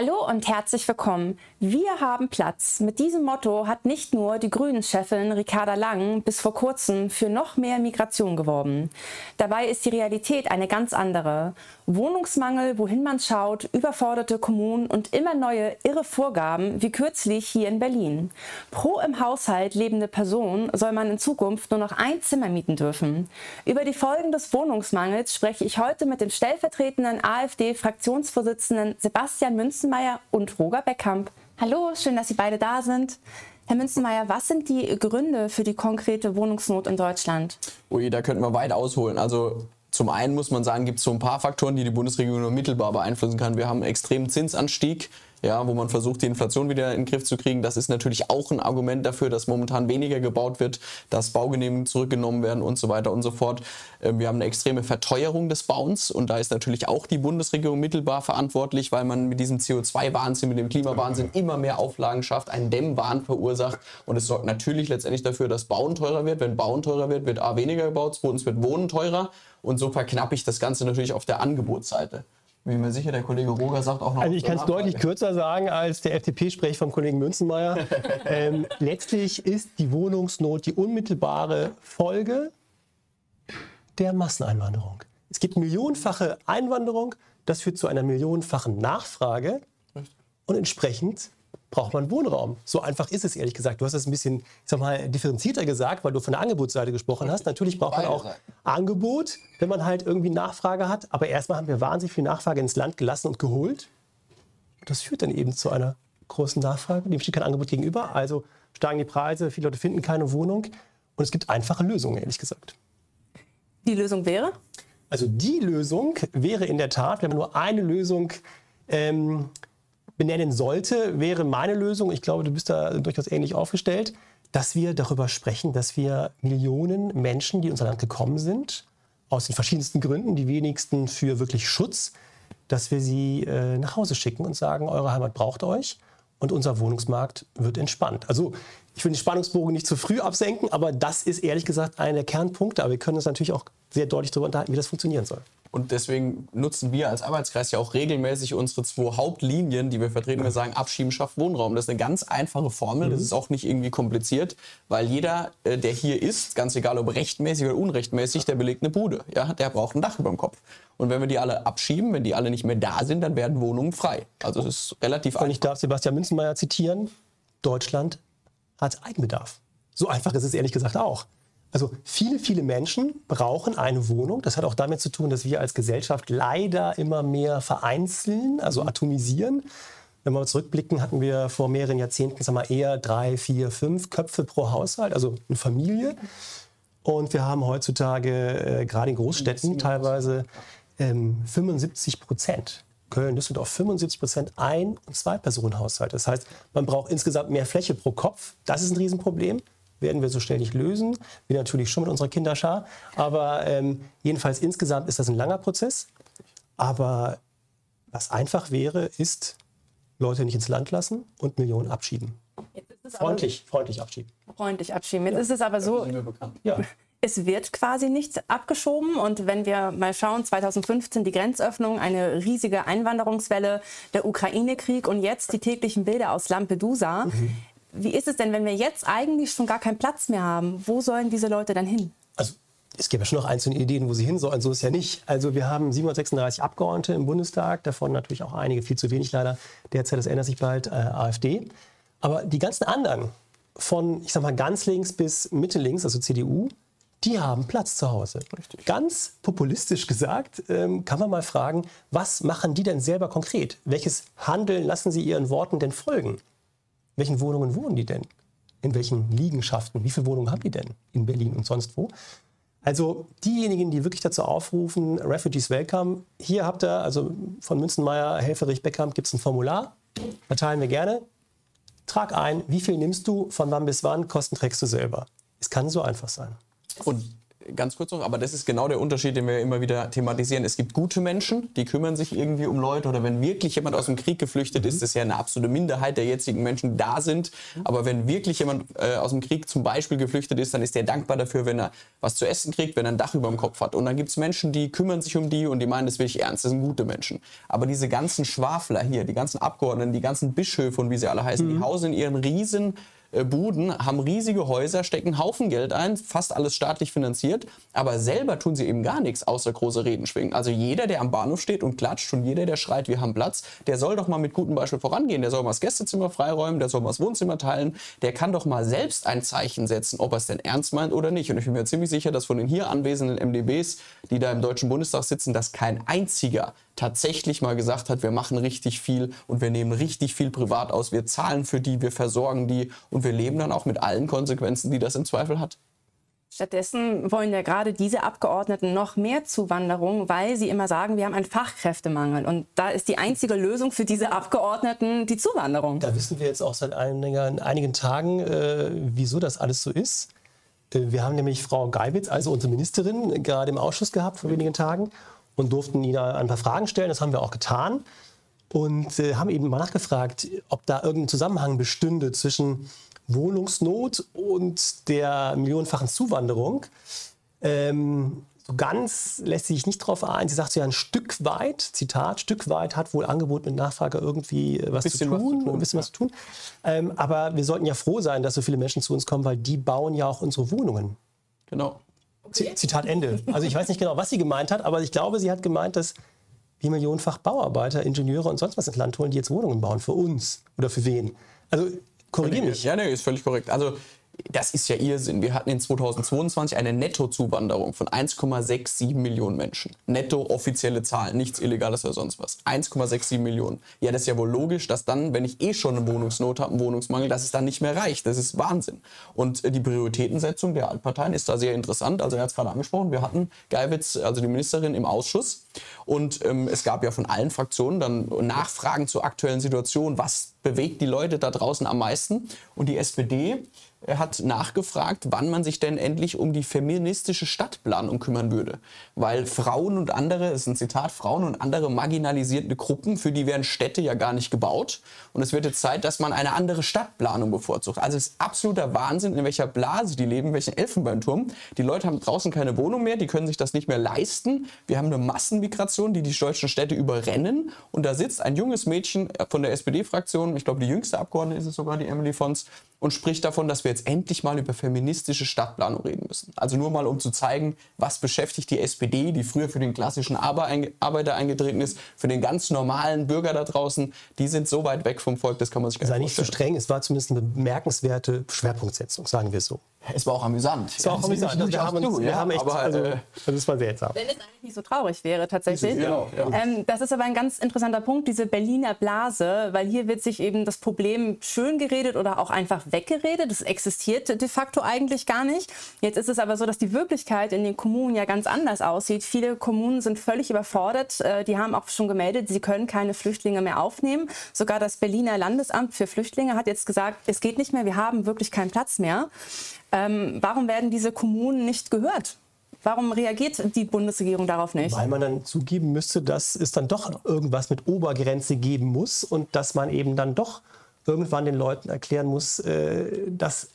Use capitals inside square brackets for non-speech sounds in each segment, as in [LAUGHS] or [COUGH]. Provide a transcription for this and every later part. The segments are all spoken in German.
Hallo und herzlich willkommen. Wir haben Platz. Mit diesem Motto hat nicht nur die Grünen-Chefin Ricarda Lang bis vor kurzem für noch mehr Migration geworben. Dabei ist die Realität eine ganz andere. Wohnungsmangel, wohin man schaut, überforderte Kommunen und immer neue irre Vorgaben, wie kürzlich hier in Berlin. Pro im Haushalt lebende Person soll man in Zukunft nur noch ein Zimmer mieten dürfen. Über die Folgen des Wohnungsmangels spreche ich heute mit dem stellvertretenden AfD-Fraktionsvorsitzenden Sebastian Münzenmeier und Roger Beckkamp. Hallo, schön, dass Sie beide da sind. Herr Münzenmeier, was sind die Gründe für die konkrete Wohnungsnot in Deutschland? Ui, da könnten wir weit ausholen. Also zum einen muss man sagen, gibt es so ein paar Faktoren, die die Bundesregierung nur mittelbar beeinflussen kann. Wir haben einen extremen Zinsanstieg ja, wo man versucht, die Inflation wieder in den Griff zu kriegen. Das ist natürlich auch ein Argument dafür, dass momentan weniger gebaut wird, dass Baugenehmigungen zurückgenommen werden und so weiter und so fort. Ähm, wir haben eine extreme Verteuerung des Bauens und da ist natürlich auch die Bundesregierung mittelbar verantwortlich, weil man mit diesem CO2-Wahnsinn, mit dem Klimawahnsinn immer mehr Auflagen schafft, einen Dämmwahn verursacht und es sorgt natürlich letztendlich dafür, dass Bauen teurer wird. Wenn Bauen teurer wird, wird A weniger gebaut, zweitens wird Wohnen teurer und so verknappe ich das Ganze natürlich auf der Angebotsseite bin mir sicher, der Kollege Roger sagt auch noch. Also ich kann es deutlich kürzer sagen als der FDP-Sprech vom Kollegen Münzenmeier. [LAUGHS] ähm, letztlich ist die Wohnungsnot die unmittelbare Folge der Masseneinwanderung. Es gibt millionenfache Einwanderung, das führt zu einer millionenfachen Nachfrage und entsprechend braucht man Wohnraum. So einfach ist es ehrlich gesagt. Du hast es ein bisschen, ich sag mal, differenzierter gesagt, weil du von der Angebotsseite gesprochen hast. Natürlich braucht man auch Angebot, wenn man halt irgendwie Nachfrage hat. Aber erstmal haben wir wahnsinnig viel Nachfrage ins Land gelassen und geholt. Das führt dann eben zu einer großen Nachfrage. Dem steht kein Angebot gegenüber. Also steigen die Preise, viele Leute finden keine Wohnung. Und es gibt einfache Lösungen, ehrlich gesagt. Die Lösung wäre? Also die Lösung wäre in der Tat, wenn man nur eine Lösung ähm, benennen sollte, wäre meine Lösung, ich glaube, du bist da durchaus ähnlich aufgestellt, dass wir darüber sprechen, dass wir Millionen Menschen, die in unser Land gekommen sind, aus den verschiedensten Gründen, die wenigsten für wirklich Schutz, dass wir sie äh, nach Hause schicken und sagen, eure Heimat braucht euch und unser Wohnungsmarkt wird entspannt. Also ich will den Spannungsbogen nicht zu früh absenken, aber das ist ehrlich gesagt einer der Kernpunkte. Aber wir können uns natürlich auch sehr deutlich darüber unterhalten, wie das funktionieren soll. Und deswegen nutzen wir als Arbeitskreis ja auch regelmäßig unsere zwei Hauptlinien, die wir vertreten. Wir sagen, Abschieben schafft Wohnraum. Das ist eine ganz einfache Formel. Das mhm. ist auch nicht irgendwie kompliziert, weil jeder, äh, der hier ist, ganz egal ob rechtmäßig oder unrechtmäßig, der belegt eine Bude. Ja, der braucht ein Dach über dem Kopf. Und wenn wir die alle abschieben, wenn die alle nicht mehr da sind, dann werden Wohnungen frei. Also es ist relativ einfach. Und ich darf Sebastian Münzenmeier zitieren. Deutschland hat Eigenbedarf. So einfach ist es ehrlich gesagt auch. Also viele, viele Menschen brauchen eine Wohnung. Das hat auch damit zu tun, dass wir als Gesellschaft leider immer mehr vereinzeln, also atomisieren. Wenn wir zurückblicken, hatten wir vor mehreren Jahrzehnten sagen wir, eher drei, vier, fünf Köpfe pro Haushalt, also eine Familie. Und wir haben heutzutage äh, gerade in Großstädten teilweise ähm, 75 Prozent. Köln, Düsseldorf 75 Prozent Ein- und Zwei-Personen-Haushalte. Das heißt, man braucht insgesamt mehr Fläche pro Kopf. Das ist ein Riesenproblem werden wir so schnell nicht lösen. Wir natürlich schon mit unserer Kinderschar. Aber ähm, jedenfalls insgesamt ist das ein langer Prozess. Aber was einfach wäre, ist Leute nicht ins Land lassen und Millionen abschieben. Freundlich, freundlich abschieben. Freundlich abschieben. Jetzt ja. ist es aber so. Ja. [LAUGHS] Es wird quasi nichts abgeschoben. Und wenn wir mal schauen, 2015 die Grenzöffnung, eine riesige Einwanderungswelle, der Ukraine-Krieg und jetzt die täglichen Bilder aus Lampedusa. Mhm. Wie ist es denn, wenn wir jetzt eigentlich schon gar keinen Platz mehr haben? Wo sollen diese Leute dann hin? Also es gibt ja schon noch einzelne Ideen, wo sie hin sollen. So ist es ja nicht. Also wir haben 736 Abgeordnete im Bundestag, davon natürlich auch einige, viel zu wenig leider. Derzeit, das ändert sich bald, äh, AfD. Aber die ganzen anderen, von, ich sag mal, ganz links bis Mitte links, also CDU, die haben Platz zu Hause. Richtig. Ganz populistisch gesagt, ähm, kann man mal fragen, was machen die denn selber konkret? Welches Handeln lassen sie ihren Worten denn folgen? Welchen Wohnungen wohnen die denn? In welchen Liegenschaften? Wie viele Wohnungen haben die denn in Berlin und sonst wo? Also diejenigen, die wirklich dazu aufrufen, Refugees Welcome, hier habt ihr, also von Münzenmeier, Helferich, Beckham, gibt es ein Formular, verteilen wir gerne. Trag ein, wie viel nimmst du, von wann bis wann, Kosten trägst du selber. Es kann so einfach sein. Und ganz kurz noch, aber das ist genau der Unterschied, den wir immer wieder thematisieren. Es gibt gute Menschen, die kümmern sich irgendwie um Leute oder wenn wirklich jemand aus dem Krieg geflüchtet ist, das ist ja eine absolute Minderheit der jetzigen Menschen, die da sind. Aber wenn wirklich jemand äh, aus dem Krieg zum Beispiel geflüchtet ist, dann ist der dankbar dafür, wenn er was zu essen kriegt, wenn er ein Dach über dem Kopf hat. Und dann gibt es Menschen, die kümmern sich um die und die meinen das wirklich ernst. Das sind gute Menschen. Aber diese ganzen Schwafler hier, die ganzen Abgeordneten, die ganzen Bischöfe und wie sie alle heißen, mhm. die hausen in ihren riesen Buden, haben riesige Häuser, stecken Haufen Geld ein, fast alles staatlich finanziert, aber selber tun sie eben gar nichts, außer große Reden schwingen. Also jeder, der am Bahnhof steht und klatscht und jeder, der schreit, wir haben Platz, der soll doch mal mit gutem Beispiel vorangehen. Der soll mal das Gästezimmer freiräumen, der soll mal das Wohnzimmer teilen, der kann doch mal selbst ein Zeichen setzen, ob er es denn ernst meint oder nicht. Und ich bin mir ziemlich sicher, dass von den hier anwesenden MDBs, die da im Deutschen Bundestag sitzen, dass kein einziger tatsächlich mal gesagt hat, wir machen richtig viel und wir nehmen richtig viel privat aus, wir zahlen für die, wir versorgen die und wir leben dann auch mit allen Konsequenzen, die das im Zweifel hat. Stattdessen wollen ja gerade diese Abgeordneten noch mehr Zuwanderung, weil sie immer sagen, wir haben einen Fachkräftemangel. Und da ist die einzige Lösung für diese Abgeordneten die Zuwanderung. Da wissen wir jetzt auch seit einigen, einigen Tagen, äh, wieso das alles so ist. Äh, wir haben nämlich Frau Geiwitz, also unsere Ministerin, gerade im Ausschuss gehabt vor wenigen Tagen und durften ihnen ein paar Fragen stellen. Das haben wir auch getan und äh, haben eben mal nachgefragt, ob da irgendein Zusammenhang bestünde zwischen Wohnungsnot und der millionenfachen Zuwanderung. Ähm, so ganz lässt sie sich nicht darauf ein. Sie sagt so ja ein Stück weit, Zitat, Stück weit hat wohl Angebot mit Nachfrage irgendwie äh, was, zu tun, was zu tun, ein bisschen was zu tun. Ähm, aber wir sollten ja froh sein, dass so viele Menschen zu uns kommen, weil die bauen ja auch unsere Wohnungen. Genau. Zitat Ende. Also ich weiß nicht genau, was sie gemeint hat, aber ich glaube, sie hat gemeint, dass wir millionenfach Bauarbeiter, Ingenieure und sonst was ins Land holen, die jetzt Wohnungen bauen für uns oder für wen. Also korrigiere mich. Ja, nee, ist völlig korrekt. Also das ist ja Irrsinn. Wir hatten in 2022 eine Nettozuwanderung von 1,67 Millionen Menschen. Netto offizielle Zahlen, nichts Illegales oder sonst was. 1,67 Millionen. Ja, das ist ja wohl logisch, dass dann, wenn ich eh schon eine Wohnungsnot habe, einen Wohnungsmangel, dass es dann nicht mehr reicht. Das ist Wahnsinn. Und äh, die Prioritätensetzung der Altparteien ist da sehr interessant. Also er hat es gerade angesprochen, wir hatten Geiwitz, also die Ministerin, im Ausschuss. Und ähm, es gab ja von allen Fraktionen dann Nachfragen zur aktuellen Situation. Was bewegt die Leute da draußen am meisten? Und die SPD er hat nachgefragt, wann man sich denn endlich um die feministische Stadtplanung kümmern würde. Weil Frauen und andere, das ist ein Zitat, Frauen und andere marginalisierte Gruppen, für die werden Städte ja gar nicht gebaut. Und es wird jetzt Zeit, dass man eine andere Stadtplanung bevorzugt. Also es ist absoluter Wahnsinn, in welcher Blase die leben, in welchem Elfenbeinturm. Die Leute haben draußen keine Wohnung mehr, die können sich das nicht mehr leisten. Wir haben eine Massenmigration, die die deutschen Städte überrennen. Und da sitzt ein junges Mädchen von der SPD-Fraktion, ich glaube die jüngste Abgeordnete ist es sogar, die Emily Fons, und spricht davon, dass wir jetzt endlich mal über feministische Stadtplanung reden müssen. Also nur mal, um zu zeigen, was beschäftigt die SPD, die früher für den klassischen Arbeiter eingetreten ist, für den ganz normalen Bürger da draußen. Die sind so weit weg vom Volk, das kann man sich gar nicht Sei nicht so streng, es war zumindest eine bemerkenswerte Schwerpunktsetzung, sagen wir so. Es war auch amüsant. Es war auch amüsant. Also wir, haben uns, wir haben echt, aber, also, äh, das war seltsam. Wenn es eigentlich nicht so traurig wäre, tatsächlich. Genau, ja. ähm, das ist aber ein ganz interessanter Punkt, diese Berliner Blase, weil hier wird sich eben das Problem schön geredet oder auch einfach weggeredet. Das existiert de facto eigentlich gar nicht. Jetzt ist es aber so, dass die Wirklichkeit in den Kommunen ja ganz anders aussieht. Viele Kommunen sind völlig überfordert. Äh, die haben auch schon gemeldet, sie können keine Flüchtlinge mehr aufnehmen. Sogar das Berliner Landesamt für Flüchtlinge hat jetzt gesagt, es geht nicht mehr, wir haben wirklich keinen Platz mehr. Ähm, warum werden diese Kommunen nicht gehört? Warum reagiert die Bundesregierung darauf nicht? Weil man dann zugeben müsste, dass es dann doch irgendwas mit Obergrenze geben muss und dass man eben dann doch irgendwann den Leuten erklären muss, äh, dass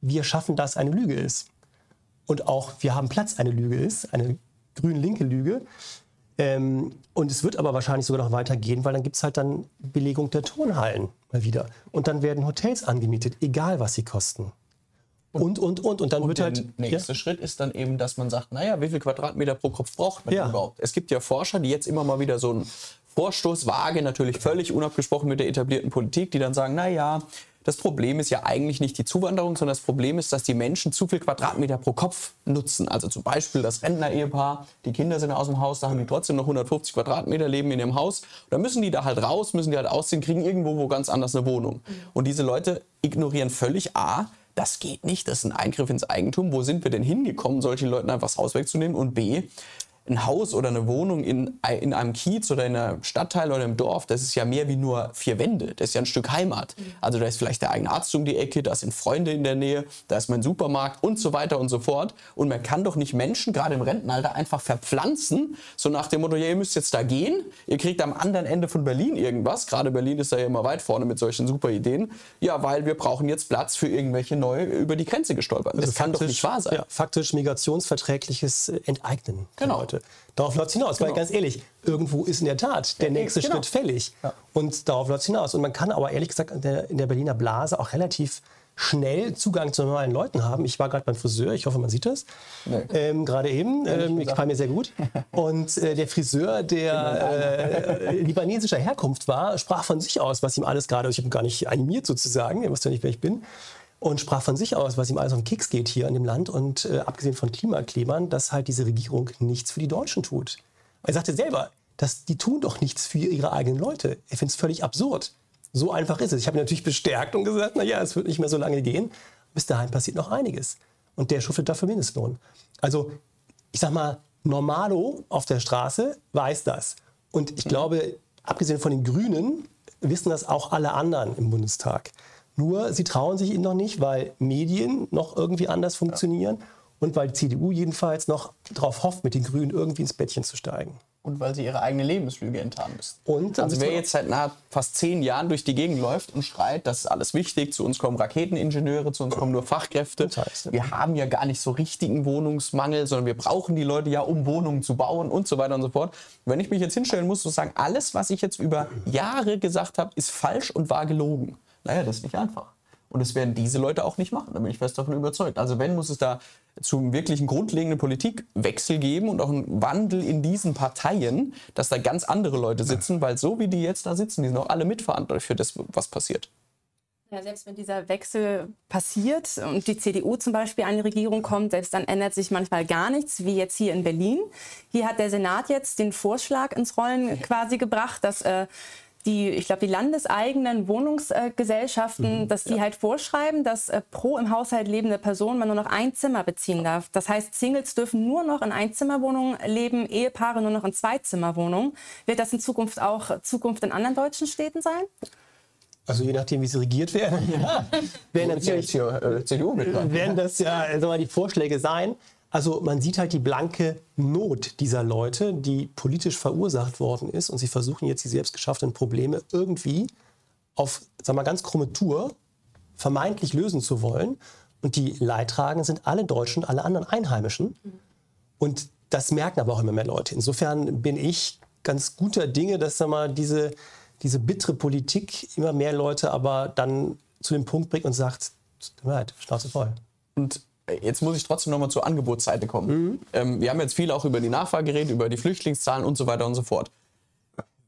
wir schaffen das eine Lüge ist. Und auch wir haben Platz eine Lüge ist, eine grün-linke Lüge. Ähm, und es wird aber wahrscheinlich sogar noch weitergehen, weil dann gibt es halt dann Belegung der Turnhallen mal wieder. Und dann werden Hotels angemietet, egal was sie kosten. Und, und, und. Und dann und wird halt. Der nächste ja? Schritt ist dann eben, dass man sagt, naja, wie viel Quadratmeter pro Kopf braucht man ja. überhaupt? Es gibt ja Forscher, die jetzt immer mal wieder so einen Vorstoß wagen, natürlich völlig unabgesprochen mit der etablierten Politik, die dann sagen, naja, das Problem ist ja eigentlich nicht die Zuwanderung, sondern das Problem ist, dass die Menschen zu viel Quadratmeter pro Kopf nutzen. Also zum Beispiel das Rentner-Ehepaar, die Kinder sind aus dem Haus, da haben die trotzdem noch 150 Quadratmeter, leben in ihrem Haus. Da müssen die da halt raus, müssen die halt ausziehen, kriegen irgendwo wo ganz anders eine Wohnung. Und diese Leute ignorieren völlig A, das geht nicht, das ist ein Eingriff ins Eigentum. Wo sind wir denn hingekommen, solche Leuten einfach das Haus wegzunehmen? Und B, ein Haus oder eine Wohnung in, in einem Kiez oder in einem Stadtteil oder im Dorf, das ist ja mehr wie nur vier Wände. Das ist ja ein Stück Heimat. Mhm. Also da ist vielleicht der eigene Arzt um die Ecke, da sind Freunde in der Nähe, da ist mein Supermarkt und so weiter und so fort. Und man kann doch nicht Menschen, gerade im Rentenalter, einfach verpflanzen, so nach dem Motto, ja, ihr müsst jetzt da gehen, ihr kriegt am anderen Ende von Berlin irgendwas. Gerade Berlin ist da ja immer weit vorne mit solchen super Ideen. Ja, weil wir brauchen jetzt Platz für irgendwelche neue über die Grenze gestolpert. Also das kann doch nicht wahr sein. Ja, faktisch migrationsverträgliches Enteignen. Genau. Darauf läuft es hinaus. Genau. Weil ganz ehrlich, irgendwo ist in der Tat der nächste genau. Schritt fällig. Ja. Und darauf läuft es hinaus. Und man kann aber ehrlich gesagt in der, in der Berliner Blase auch relativ schnell Zugang zu normalen Leuten haben. Ich war gerade beim Friseur, ich hoffe, man sieht das. Nee. Ähm, gerade eben, ähm, ich gefallen mir sehr gut. Und äh, der Friseur, der äh, libanesischer Herkunft war, sprach von sich aus, was ihm alles gerade, ich habe gar nicht animiert sozusagen, er wusste ja nicht, wer ich bin, und sprach von sich aus, was ihm alles um Kicks geht hier in dem Land und äh, abgesehen von Klimaklebern, dass halt diese Regierung nichts für die Deutschen tut. Er sagte selber, dass die tun doch nichts für ihre eigenen Leute. Er findet es völlig absurd. So einfach ist es. Ich habe ihn natürlich bestärkt und gesagt, naja, es wird nicht mehr so lange gehen. Bis dahin passiert noch einiges. Und der schuftet dafür Mindestlohn. Also, ich sag mal, Normalo auf der Straße weiß das. Und ich glaube, abgesehen von den Grünen, wissen das auch alle anderen im Bundestag. Nur sie trauen sich ihnen noch nicht, weil Medien noch irgendwie anders funktionieren ja. und weil die CDU jedenfalls noch darauf hofft, mit den Grünen irgendwie ins Bettchen zu steigen. Und weil sie ihre eigene Lebenslüge enttarnen müssen. Und also wer jetzt seit nahe fast zehn Jahren durch die Gegend läuft und schreit, das ist alles wichtig, zu uns kommen Raketeningenieure, zu uns kommen nur Fachkräfte. Das heißt, wir haben ja gar nicht so richtigen Wohnungsmangel, sondern wir brauchen die Leute ja, um Wohnungen zu bauen und so weiter und so fort. Wenn ich mich jetzt hinstellen muss, zu sagen, alles, was ich jetzt über Jahre gesagt habe, ist falsch und war gelogen. Naja, das ist nicht einfach. Und das werden diese Leute auch nicht machen, da bin ich fest davon überzeugt. Also wenn, muss es da zum wirklichen grundlegenden Politikwechsel geben und auch einen Wandel in diesen Parteien, dass da ganz andere Leute sitzen, weil so wie die jetzt da sitzen, die sind auch alle mitverantwortlich für das, was passiert. Ja, selbst wenn dieser Wechsel passiert und die CDU zum Beispiel an die Regierung kommt, selbst dann ändert sich manchmal gar nichts, wie jetzt hier in Berlin. Hier hat der Senat jetzt den Vorschlag ins Rollen quasi gebracht, dass äh, die, ich glaube, die landeseigenen Wohnungsgesellschaften, mhm, dass die ja. halt vorschreiben, dass äh, pro im Haushalt lebende Person man nur noch ein Zimmer beziehen darf. Das heißt, Singles dürfen nur noch in Einzimmerwohnungen leben, Ehepaare nur noch in Zweizimmerwohnungen. Wird das in Zukunft auch Zukunft in anderen deutschen Städten sein? Also je nachdem, wie sie regiert werden, [LAUGHS] ja, werden natürlich äh, CDU werden das ja äh, mal, die Vorschläge sein. Also man sieht halt die blanke Not dieser Leute, die politisch verursacht worden ist und sie versuchen jetzt die selbstgeschaffenen Probleme irgendwie auf, sagen wir mal, ganz krumme Tour vermeintlich lösen zu wollen. Und die Leidtragenden sind alle Deutschen, alle anderen Einheimischen. Und das merken aber auch immer mehr Leute. Insofern bin ich ganz guter Dinge, dass sag mal, diese, diese bittere Politik immer mehr Leute aber dann zu dem Punkt bringt und sagt, tut mir leid, Schnauze voll. Und jetzt muss ich trotzdem nochmal zur Angebotsseite kommen. Mhm. Ähm, wir haben jetzt viel auch über die Nachfrage geredet, über die Flüchtlingszahlen und so weiter und so fort.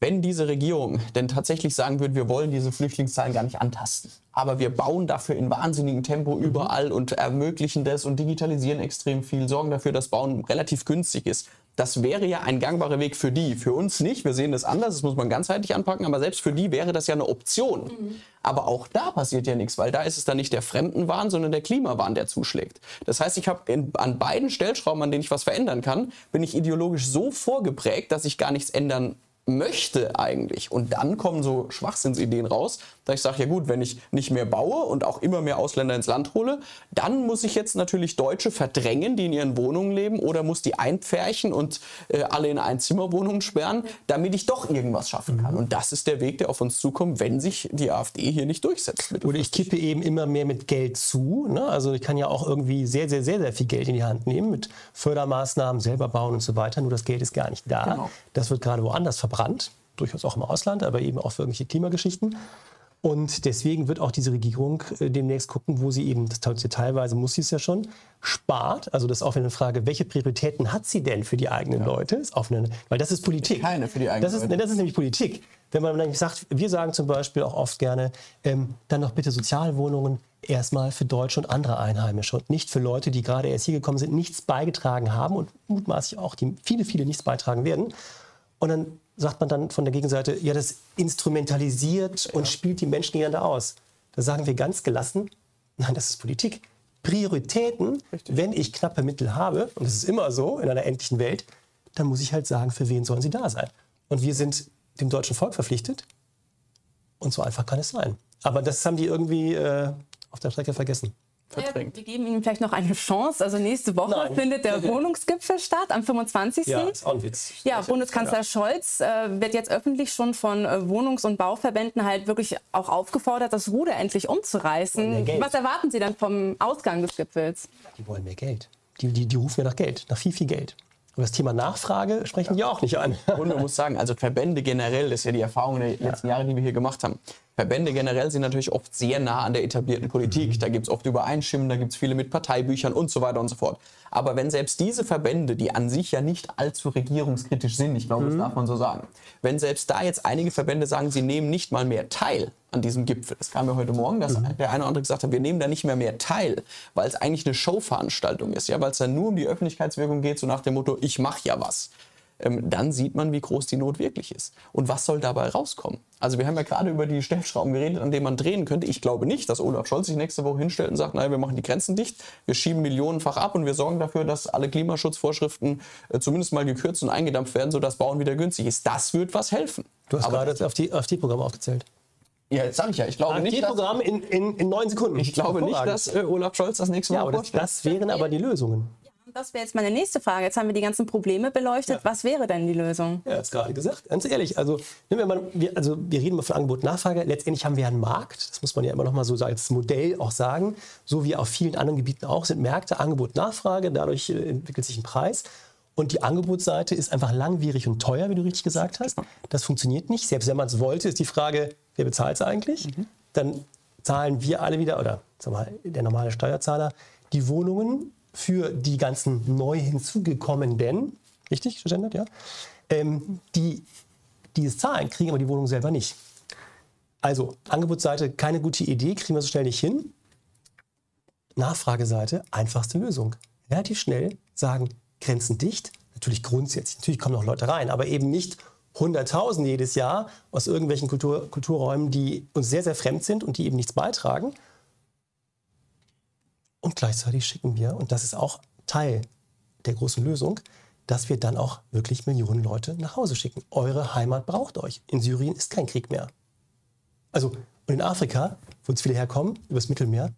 Wenn diese Regierung denn tatsächlich sagen würde, wir wollen diese Flüchtlingszahlen gar nicht antasten, aber wir bauen dafür in wahnsinnigem Tempo mhm. überall und ermöglichen das und digitalisieren extrem viel, sorgen dafür, dass Bauen relativ günstig ist, das wäre ja ein gangbarer Weg für die. Für uns nicht. Wir sehen das anders. Das muss man ganzheitlich anpacken. Aber selbst für die wäre das ja eine Option. Mhm. Aber auch da passiert ja nichts, weil da ist es dann nicht der Fremdenwahn, sondern der Klimawahn, der zuschlägt. Das heißt, ich habe an beiden Stellschrauben, an denen ich was verändern kann, bin ich ideologisch so vorgeprägt, dass ich gar nichts ändern möchte eigentlich. Und dann kommen so Schwachsinnsideen raus, da ich sage, ja gut, wenn ich nicht mehr baue und auch immer mehr Ausländer ins Land hole, dann muss ich jetzt natürlich Deutsche verdrängen, die in ihren Wohnungen leben oder muss die einpferchen und äh, alle in Einzimmerwohnungen sperren, damit ich doch irgendwas schaffen kann. Mhm. Und das ist der Weg, der auf uns zukommt, wenn sich die AfD hier nicht durchsetzt. Oder ich kippe eben immer mehr mit Geld zu. Ne? Also ich kann ja auch irgendwie sehr, sehr, sehr, sehr viel Geld in die Hand nehmen mit Fördermaßnahmen, selber bauen und so weiter. Nur das Geld ist gar nicht da. Genau. Das wird gerade woanders verbrannt durchaus auch im Ausland, aber eben auch für irgendwelche Klimageschichten. Und deswegen wird auch diese Regierung äh, demnächst gucken, wo sie eben, das teilweise muss sie es ja schon, spart. Also das ist auch eine Frage, welche Prioritäten hat sie denn für die eigenen ja. Leute? Ist auch eine, weil das ist Politik. Keine für die eigenen das ist, Leute. Das ist nämlich Politik. Wenn man nämlich sagt, wir sagen zum Beispiel auch oft gerne, ähm, dann noch bitte Sozialwohnungen erstmal für Deutsche und andere Einheimische und nicht für Leute, die gerade erst hier gekommen sind, nichts beigetragen haben und mutmaßlich auch die viele, viele nichts beitragen werden. Und dann sagt man dann von der Gegenseite, ja, das instrumentalisiert und spielt die Menschen gegeneinander aus. Da sagen wir ganz gelassen, nein, das ist Politik. Prioritäten, Richtig. wenn ich knappe Mittel habe, und das ist immer so in einer endlichen Welt, dann muss ich halt sagen, für wen sollen sie da sein? Und wir sind dem deutschen Volk verpflichtet. Und so einfach kann es sein. Aber das haben die irgendwie äh, auf der Strecke vergessen verdrängt. wir geben Ihnen vielleicht noch eine Chance. Also nächste Woche Nein. findet der [LAUGHS] Wohnungsgipfel statt, am 25. Ja, ist auch ein Witz. Ja, Bundeskanzler ja. Scholz äh, wird jetzt öffentlich schon von äh, Wohnungs- und Bauverbänden halt wirklich auch aufgefordert, das Ruder endlich umzureißen. Was erwarten Sie dann vom Ausgang des Gipfels? Die wollen mehr Geld. Die, die, die rufen ja nach Geld, nach viel, viel Geld. Und das Thema Nachfrage sprechen die auch nicht an. Und man muss sagen, also Verbände generell, das ist ja die Erfahrung der letzten Jahre, die wir hier gemacht haben. Verbände generell sind natürlich oft sehr nah an der etablierten Politik. Mhm. Da gibt es oft Übereinstimmungen, da gibt es viele mit Parteibüchern und so weiter und so fort. Aber wenn selbst diese Verbände, die an sich ja nicht allzu regierungskritisch sind, ich glaube, mhm. das darf man so sagen, wenn selbst da jetzt einige Verbände sagen, sie nehmen nicht mal mehr teil an diesem Gipfel, das kam ja heute Morgen, dass mhm. der eine oder andere gesagt hat, wir nehmen da nicht mehr mehr teil, weil es eigentlich eine Showveranstaltung ist, ja, weil es dann nur um die Öffentlichkeitswirkung geht, so nach dem Motto, ich mache ja was dann sieht man, wie groß die Not wirklich ist. Und was soll dabei rauskommen? Also wir haben ja gerade über die Stellschrauben geredet, an denen man drehen könnte. Ich glaube nicht, dass Olaf Scholz sich nächste Woche hinstellt und sagt, naja, wir machen die Grenzen dicht, wir schieben millionenfach ab und wir sorgen dafür, dass alle Klimaschutzvorschriften äh, zumindest mal gekürzt und eingedampft werden, sodass Bauen wieder günstig ist. Das wird was helfen. Du hast Aber gerade auf die AfD-Programme aufgezählt. Ja, jetzt sage ich ja. Ich glaube nicht. Programm in, in, in neun Sekunden. Ich glaube nicht, dass äh, Olaf Scholz das nächste Mal ja, aber das, das wären aber die Lösungen. Das wäre jetzt meine nächste Frage. Jetzt haben wir die ganzen Probleme beleuchtet. Ja. Was wäre denn die Lösung? Ja, jetzt gerade gesagt. Ganz ehrlich, also, wir, mal, wir, also wir reden immer von Angebot und Nachfrage. Letztendlich haben wir einen Markt. Das muss man ja immer noch mal so als Modell auch sagen. So wie auf vielen anderen Gebieten auch sind Märkte Angebot und Nachfrage. Dadurch äh, entwickelt sich ein Preis. Und die Angebotsseite ist einfach langwierig und teuer, wie du richtig gesagt hast. Das funktioniert nicht. Selbst wenn man es wollte, ist die Frage, wer bezahlt es eigentlich? Mhm. Dann zahlen wir alle wieder, oder sag mal, der normale Steuerzahler, die Wohnungen für die ganzen neu hinzugekommenen, richtig gegendert, ja, ähm, die, die es zahlen, kriegen aber die Wohnung selber nicht. Also Angebotsseite keine gute Idee, kriegen wir so schnell nicht hin. Nachfrageseite einfachste Lösung. Relativ schnell sagen, Grenzen dicht. Natürlich grundsätzlich, natürlich kommen noch Leute rein, aber eben nicht 100.000 jedes Jahr aus irgendwelchen Kultur, Kulturräumen, die uns sehr, sehr fremd sind und die eben nichts beitragen. Und gleichzeitig schicken wir, und das ist auch Teil der großen Lösung, dass wir dann auch wirklich Millionen Leute nach Hause schicken. Eure Heimat braucht euch. In Syrien ist kein Krieg mehr. Also, und in Afrika, wo jetzt viele herkommen, übers Mittelmeer,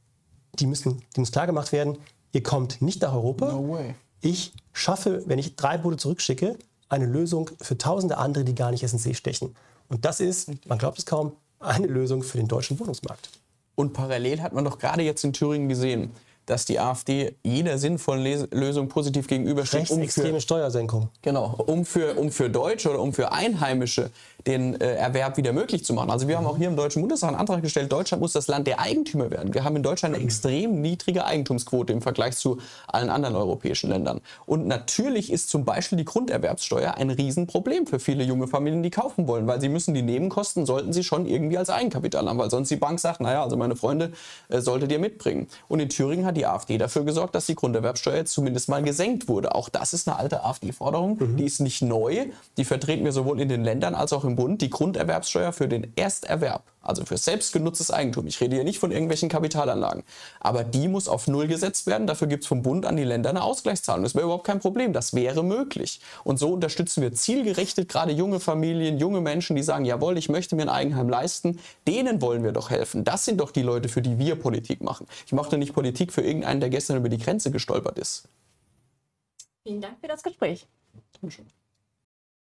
die müssen, die muss klar gemacht werden, ihr kommt nicht nach Europa. No way. Ich schaffe, wenn ich drei Boote zurückschicke, eine Lösung für tausende andere, die gar nicht erst in den See stechen. Und das ist, man glaubt es kaum, eine Lösung für den deutschen Wohnungsmarkt. Und parallel hat man doch gerade jetzt in Thüringen gesehen, dass die AfD jeder sinnvollen Lösung positiv gegenübersteht. Um extreme Steuersenkung. Genau, um für, um für Deutsche oder um für Einheimische den äh, Erwerb wieder möglich zu machen. Also wir haben auch hier im Deutschen Bundestag einen Antrag gestellt, Deutschland muss das Land der Eigentümer werden. Wir haben in Deutschland eine extrem niedrige Eigentumsquote im Vergleich zu allen anderen europäischen Ländern. Und natürlich ist zum Beispiel die Grunderwerbssteuer ein Riesenproblem für viele junge Familien, die kaufen wollen, weil sie müssen die Nebenkosten, sollten sie schon irgendwie als Eigenkapital haben, weil sonst die Bank sagt, naja, also meine Freunde äh, solltet ihr mitbringen. Und in Thüringen hat die AfD dafür gesorgt, dass die Grunderwerbsteuer jetzt zumindest mal gesenkt wurde. Auch das ist eine alte AfD-Forderung. Mhm. Die ist nicht neu. Die vertreten wir sowohl in den Ländern als auch im Bund. Die Grunderwerbssteuer für den Ersterwerb, also für selbstgenutztes Eigentum. Ich rede hier nicht von irgendwelchen Kapitalanlagen. Aber die muss auf Null gesetzt werden. Dafür gibt es vom Bund an die Länder eine Ausgleichszahlung. Das wäre überhaupt kein Problem. Das wäre möglich. Und so unterstützen wir zielgerichtet gerade junge Familien, junge Menschen, die sagen, jawohl, ich möchte mir ein Eigenheim leisten. Denen wollen wir doch helfen. Das sind doch die Leute, für die wir Politik machen. Ich mache nicht Politik für irgendeinen, der gestern über die Grenze gestolpert ist. Vielen Dank für das Gespräch. Dankeschön.